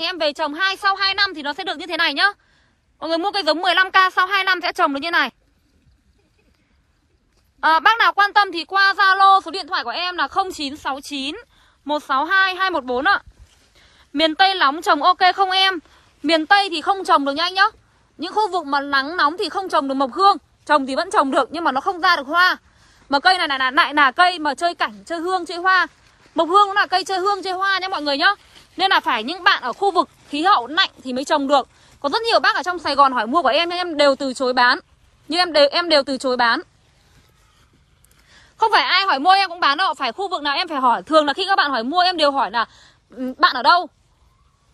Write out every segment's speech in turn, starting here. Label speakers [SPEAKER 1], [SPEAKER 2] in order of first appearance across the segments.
[SPEAKER 1] em về trồng hai sau 2 năm thì nó sẽ được như thế này nhá. Mọi người mua cây giống 15k sau 2 năm sẽ trồng được như này. À, bác nào quan tâm thì qua Zalo số điện thoại của em là 0969 162 214 ạ. Miền Tây nóng trồng ok không em? Miền Tây thì không trồng được nha anh nhá. Những khu vực mà nắng nóng thì không trồng được mộc hương, trồng thì vẫn trồng được nhưng mà nó không ra được hoa. Mà cây này là lại là, là cây mà chơi cảnh, chơi hương, chơi hoa. Mộc hương cũng là cây chơi hương, chơi hoa nhé mọi người nhá. Nên là phải những bạn ở khu vực khí hậu lạnh thì mới trồng được. Có rất nhiều bác ở trong Sài Gòn hỏi mua của em nhưng em đều từ chối bán. Nhưng em đều em đều từ chối bán. Không phải ai hỏi mua em cũng bán đâu, phải khu vực nào em phải hỏi. Thường là khi các bạn hỏi mua em đều hỏi là ừ, bạn ở đâu?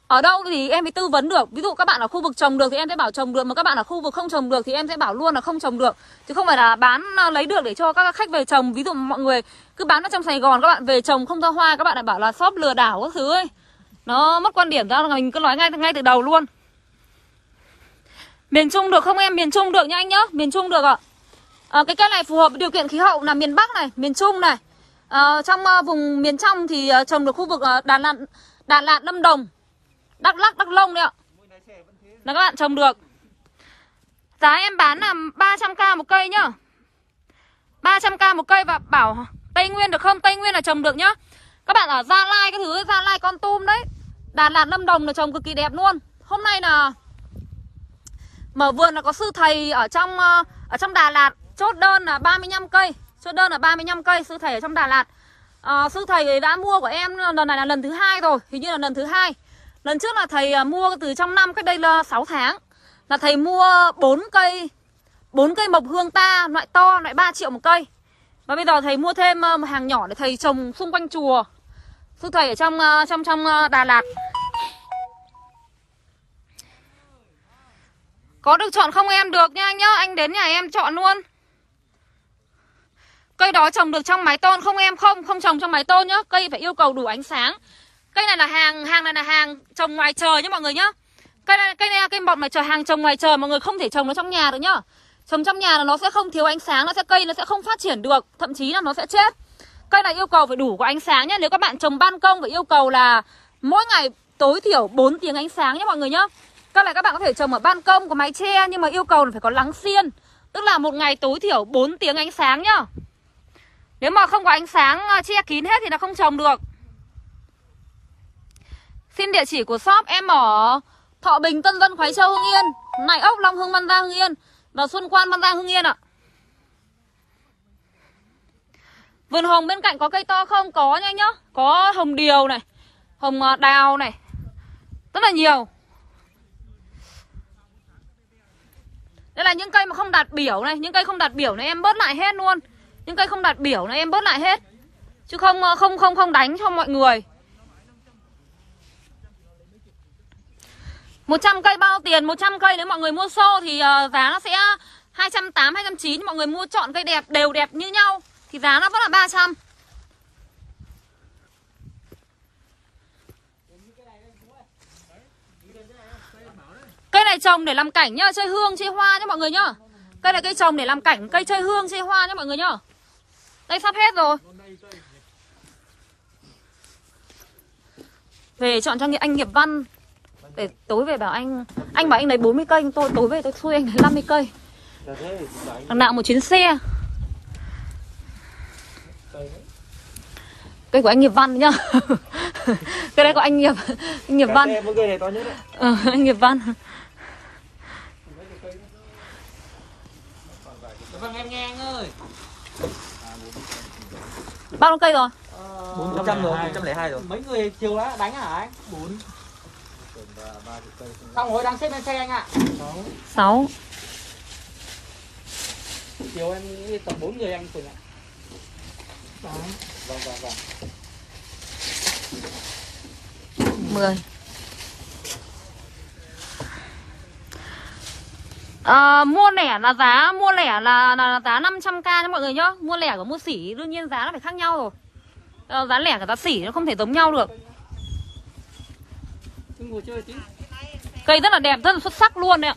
[SPEAKER 1] Ở đâu thì em mới tư vấn được Ví dụ các bạn ở khu vực trồng được thì em sẽ bảo trồng được Mà các bạn ở khu vực không trồng được thì em sẽ bảo luôn là không trồng được Chứ không phải là bán ờ, lấy được để cho các khách về trồng Ví dụ mọi người cứ bán ở trong Sài Gòn Các bạn về trồng không ra hoa Các bạn lại bảo là shop lừa đảo các thứ ấy nó mất quan điểm ra là mình cứ nói ngay ngay từ đầu luôn. Miền Trung được không em? Miền Trung được nha anh nhá. Miền Trung được ạ. À, Cái cây này phù hợp với điều kiện khí hậu là miền Bắc này Miền Trung này. À, Trong uh, vùng miền trong thì uh, trồng được khu vực uh, Đà Lạt, Đà Lạt, Lâm Đồng Đắk Lắc, Đắk Lông đấy ạ. Là các bạn trồng được. Giá em bán là 300k một cây nhá. 300k một cây và bảo Tây Nguyên được không? Tây Nguyên là trồng được nhá. Các bạn ở Gia Lai cái thứ Gia Lai Con Tum đấy. Đà Lạt Lâm Đồng là trồng cực kỳ đẹp luôn. Hôm nay là Mở vườn là có sư thầy ở trong ờ, Ở trong Đà Lạt. Chốt đơn là 35 cây. Chốt đơn là 35 cây Sư thầy ở trong Đà Lạt. À, Sư thầy đã mua của em ờ, lần này là lần thứ hai rồi. Hình như là lần thứ hai. Lần trước là thầy mua từ trong năm cách đây là 6 tháng. Là thầy mua 4 cây 4 cây mộc hương ta Loại to, loại 3 triệu một cây. Và bây giờ thầy mua thêm một hàng nhỏ để thầy trồng xung quanh chùa. Sư thầy ở trong ờ, trong trong ờ, Đà Lạt Có được chọn không em? Được nha anh nhá Anh đến nhà em chọn luôn Cây đó trồng được trong mái tôn không em? Không, không trồng trong mái tôn nhá Cây phải yêu cầu đủ ánh sáng Cây này là hàng hàng này là hàng trồng ngoài trời nhá mọi người nhá. Cây này cây này là cây bọt mà trời hàng trồng ngoài trời mọi người không thể trồng nó trong nhà được nhá. Trồng trong nhà là nó sẽ không thiếu ánh sáng, nó sẽ cây nó sẽ không phát triển được, thậm chí là nó sẽ chết. Cây này yêu cầu phải đủ có ánh sáng nhé Nếu các bạn trồng ban công phải yêu cầu là mỗi ngày tối thiểu 4 tiếng ánh sáng nhé mọi người nhé Cây này các bạn có thể trồng ở ban công có mái che nhưng mà yêu cầu là phải có nắng xiên. Tức là một ngày tối thiểu 4 tiếng ánh sáng nhá. Nếu mà không có ánh sáng à, che kín hết thì nó không trồng được. Xin địa chỉ của shop em ở Thọ Bình, Tân vân Khoái Châu, Hưng Yên Này ốc, Long Hưng, Văn Giang, Hưng Yên Và Xuân Quan, Văn Giang, Hưng Yên ạ Vườn hồng bên cạnh có cây to không? Có nha nhá. Có hồng điều này, Hồng à, đào này. Rất là nhiều. Đây là những cây mà không đạt biểu này. Những cây không đạt biểu này em bớt lại hết luôn. Những cây không đạt biểu này em bớt lại hết. Chứ không à, không không không đánh cho mọi người. 100 cây bao tiền? 100 cây nếu mọi người mua xô thì à, giá nó sẽ 280 290 mọi người mua chọn cây đẹp, đều đẹp như nhau thì giá nó vẫn là 300 Cây này trồng để làm cảnh nhá, chơi hương, chơi hoa nhá mọi người nhá. Cây này cây trồng để làm cảnh, cây chơi hương, chơi hoa nhá mọi người nhá. Đây sắp hết rồi. Về chọn cho anh Nghiệp Văn để tối về bảo anh Anh bảo anh lấy 40 cây Tôi tối về tôi xui anh lấy 50 cây Thằng nào một chuyến xe Cây của anh Nghiệp Văn nhá Cây đây của anh Nghiệp Anh Nghiệp Văn ờ, Anh Nghiệp Văn
[SPEAKER 2] Vâng em nghe anh ơi
[SPEAKER 1] Bao nhiêu cây rồi?
[SPEAKER 2] Ờ, 400 rồi, 402 rồi Mấy người chiều đã đánh hả anh? 4 Xong rồi đang xếp lên xe anh ạ. À.
[SPEAKER 1] 6.
[SPEAKER 2] Chiều em tầm 4 người anh cùng ạ. Đấy. Vâng vâng vâng.
[SPEAKER 1] 10. À, mua lẻ là giá mua lẻ là, là, là giá 500k nha mọi người nhá. Mua lẻ của mua sỉ đương nhiên giá nó phải khác nhau rồi. À, giá lẻ và giá sỉ nó không thể giống nhau được. Cây rất là đẹp, rất là xuất sắc luôn đấy ạ